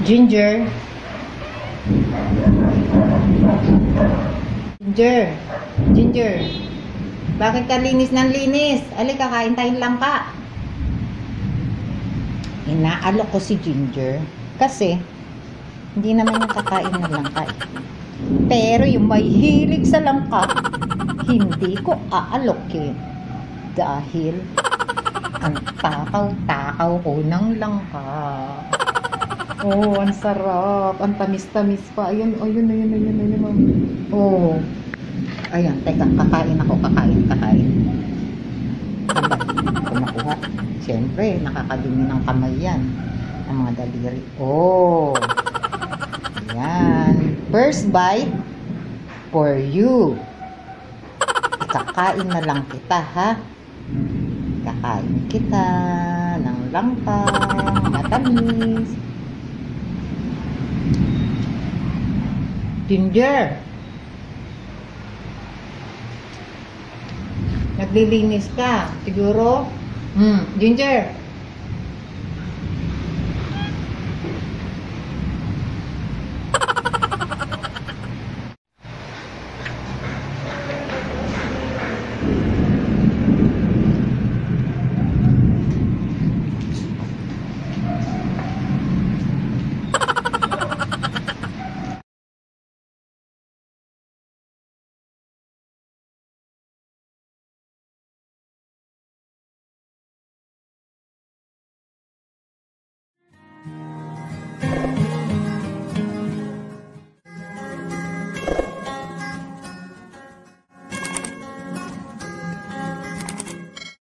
Ginger. Ginger. Ginger. Bakit ka linis ng linis? Ali, kakain tayong langka. Inaalok ko si Ginger. Kasi, hindi naman yung kakain ng langka. eh. Pero yung may hilig sa langka, hindi ko aalokin. Dahil, ang takaw-takaw ko ng langka. Oh, ang sarap. Ang tamis-tamis pa. Ayun, ayun, ayun, ayun, ayun. ayun. Oh. Ayan, teka, kakain ako, kakain, kakain. Saan ba? Ako makuha. Siyempre, nakakadumi ng kamay yan. Ang mga daliri. Oh. Ayan. First bite for you. Ikakain na lang kita, ha? Kakain kita ng langkang matamis. Ginger. Naglilinis ka. Siguro? Hmm, Ginger.